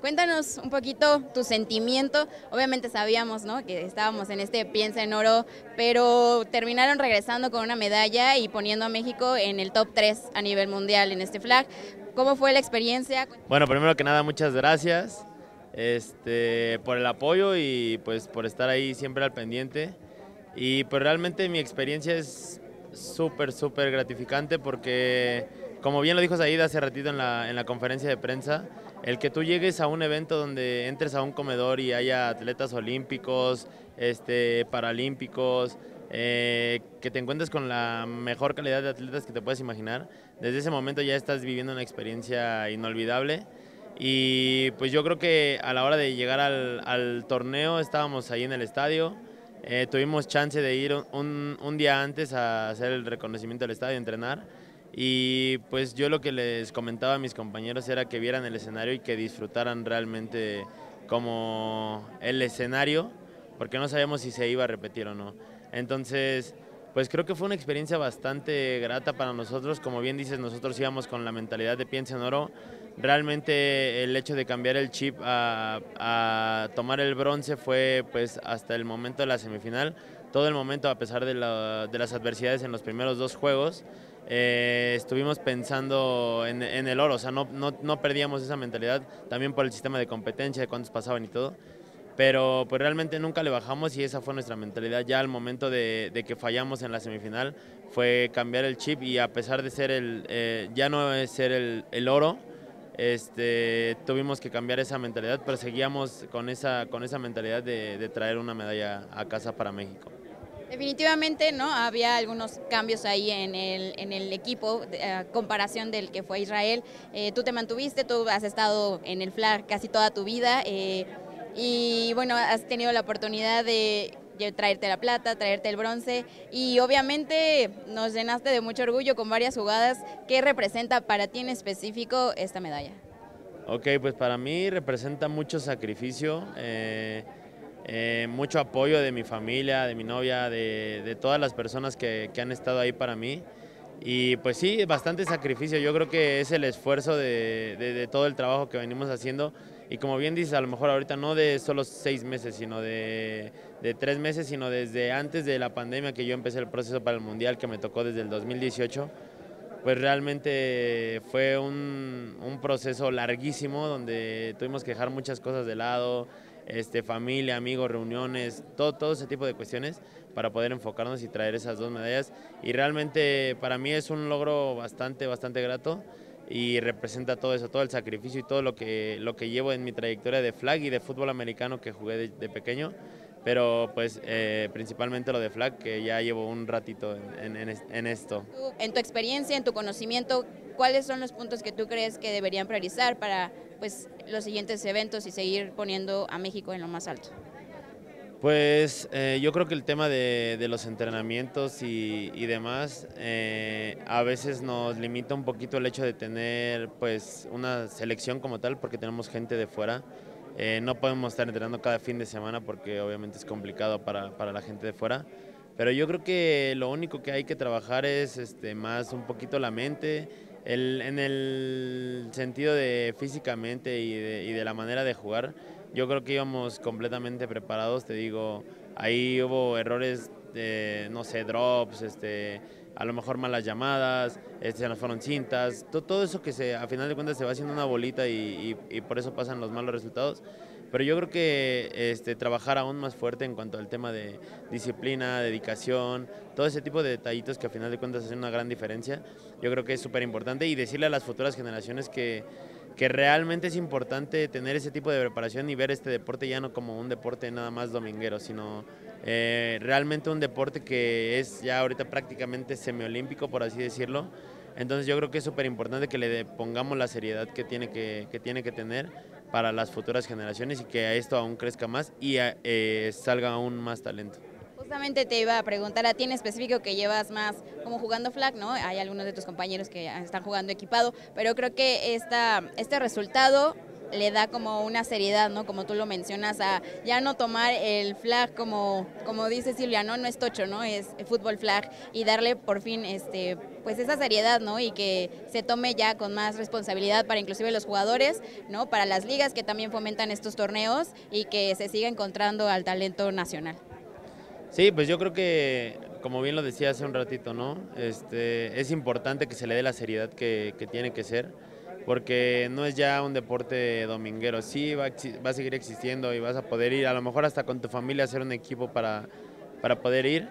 Cuéntanos un poquito tu sentimiento. Obviamente sabíamos ¿no? que estábamos en este piensa en oro, pero terminaron regresando con una medalla y poniendo a México en el top 3 a nivel mundial en este flag. ¿Cómo fue la experiencia? Bueno, primero que nada, muchas gracias este, por el apoyo y pues por estar ahí siempre al pendiente. Y pues realmente mi experiencia es súper, súper gratificante porque, como bien lo dijo Said hace ratito en la, en la conferencia de prensa, el que tú llegues a un evento donde entres a un comedor y haya atletas olímpicos, este, paralímpicos, eh, que te encuentres con la mejor calidad de atletas que te puedes imaginar, desde ese momento ya estás viviendo una experiencia inolvidable. Y pues yo creo que a la hora de llegar al, torneo estábamos ahí en el estadio, eh, tuvimos chance de ir un, un, día antes a hacer el reconocimiento del estadio, a entrenar. Y pues yo lo que les comentaba a mis compañeros era que vieran el escenario y que disfrutaran realmente como el escenario, porque no sabíamos si se iba a repetir o no. Entonces, pues creo que fue una experiencia bastante grata para nosotros. Como bien dices, nosotros íbamos con la mentalidad de piensa en oro. Realmente el hecho de cambiar el chip a, tomar el bronce fue pues hasta el momento de la semifinal. Todo el momento, a pesar de las adversidades en los primeros dos juegos, eh, estuvimos pensando en, en, el oro, o sea, no, no, no, perdíamos esa mentalidad, también por el sistema de competencia, de cuántos pasaban y todo, pero pues realmente nunca le bajamos y esa fue nuestra mentalidad. Ya al momento de, que fallamos en la semifinal fue cambiar el chip y a pesar de ser el, eh, ya no ser el, el oro, este, tuvimos que cambiar esa mentalidad, pero seguíamos con esa, con esa mentalidad de, traer una medalla a casa para México. Definitivamente, ¿no? Había algunos cambios ahí en el, en el equipo, a comparación del que fue Israel. Eh, tú te mantuviste, tú has estado en el FLAG casi toda tu vida eh, y bueno, has tenido la oportunidad de traerte la plata, traerte el bronce y obviamente nos llenaste de mucho orgullo con varias jugadas. ¿Qué representa para ti en específico esta medalla? Ok, pues para mí representa mucho sacrificio. Eh, eh, mucho apoyo de mi familia, de mi novia, de, de todas las personas que, que, han estado ahí para mí. Y pues sí, bastante sacrificio. Yo creo que es el esfuerzo de, de, de, todo el trabajo que venimos haciendo. Y como bien dices, a lo mejor ahorita no de solo seis meses, sino de, de tres meses, sino desde antes de la pandemia que yo empecé el proceso para el Mundial, que me tocó desde el 2018 pues realmente fue un, un, proceso larguísimo donde tuvimos que dejar muchas cosas de lado, este, familia, amigos, reuniones, todo, todo ese tipo de cuestiones para poder enfocarnos y traer esas dos medallas. Y realmente para mí es un logro bastante, bastante grato y representa todo eso, todo el sacrificio y todo lo que, lo que llevo en mi trayectoria de flag y de fútbol americano que jugué de, de pequeño pero pues eh, principalmente lo de flag, que ya llevo un ratito en, en, en, esto. En tu experiencia, en tu conocimiento, ¿cuáles son los puntos que tú crees que deberían priorizar para pues, los siguientes eventos y seguir poniendo a México en lo más alto? Pues eh, yo creo que el tema de, los entrenamientos y, demás eh, a veces nos limita un poquito el hecho de tener pues una selección como tal porque tenemos gente de fuera. Eh, no podemos estar entrenando cada fin de semana porque obviamente es complicado para, para, la gente de fuera. Pero yo creo que lo único que hay que trabajar es este, más un poquito la mente, el, en el sentido de físicamente y de la manera de jugar yo creo que íbamos completamente preparados, te digo, ahí hubo errores de, no sé, drops, este, a lo mejor malas llamadas, este, se nos fueron cintas, todo, todo, eso que se, a final de cuentas se va haciendo una bolita y, y, y, por eso pasan los malos resultados. Pero yo creo que este, trabajar aún más fuerte en cuanto al tema de disciplina, dedicación, todo ese tipo de detallitos que a final de cuentas hacen una gran diferencia, yo creo que es súper importante y decirle a las futuras generaciones que que realmente es importante tener ese tipo de preparación y ver este deporte ya no como un deporte nada más dominguero, sino eh, realmente un deporte que es ya ahorita prácticamente semiolímpico, por así decirlo. Entonces yo creo que es súper importante que le pongamos la seriedad que tiene que, que tiene que tener para las futuras generaciones y que esto aún crezca más y eh, salga aún más talento. Justamente te iba a preguntar a ti en específico que llevas más como jugando flag, ¿no? Hay algunos de tus compañeros que están jugando equipado, pero creo que esta, este resultado le da como una seriedad, ¿no? Como tú lo mencionas, a ya no tomar el flag como, como dice Silvia, ¿no? No es tocho, ¿no? Es fútbol flag y darle por fin este pues esa seriedad, ¿no? Y que se tome ya con más responsabilidad para inclusive los jugadores, ¿no? Para las ligas que también fomentan estos torneos y que se siga encontrando al talento nacional. Sí, pues yo creo que, como bien lo decía hace un ratito, ¿no? Este, es importante que se le dé la seriedad que, que tiene que ser porque no es ya un deporte dominguero, sí va, va, a seguir existiendo y vas a poder ir, a lo mejor hasta con tu familia, hacer un equipo para, para poder ir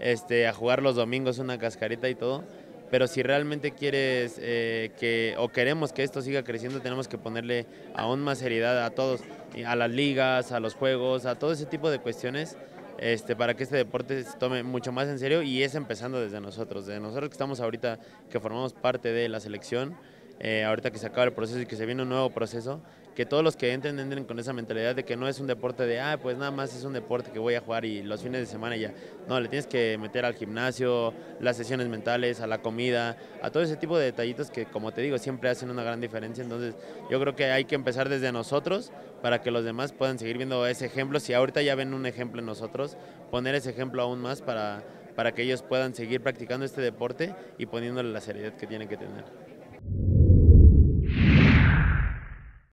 este, a jugar los domingos una cascarita y todo, pero si realmente quieres eh, que o queremos que esto siga creciendo, tenemos que ponerle aún más seriedad a todos, a las ligas, a los juegos, a todo ese tipo de cuestiones. Este, para que este deporte se tome mucho más en serio y es empezando desde nosotros, de nosotros que estamos ahorita, que formamos parte de la selección, eh, ahorita que se acaba el proceso y que se viene un nuevo proceso, que todos los que entren entren con esa mentalidad de que no es un deporte de, ah, pues nada más es un deporte que voy a jugar y los fines de semana ya. No, le tienes que meter al gimnasio, las sesiones mentales, a la comida, a todo ese tipo de detallitos que, como te digo, siempre hacen una gran diferencia. Entonces, yo creo que hay que empezar desde nosotros para que los demás puedan seguir viendo ese ejemplo. Si ahorita ya ven un ejemplo en nosotros, poner ese ejemplo aún más para, para que ellos puedan seguir practicando este deporte y poniéndole la seriedad que tienen que tener.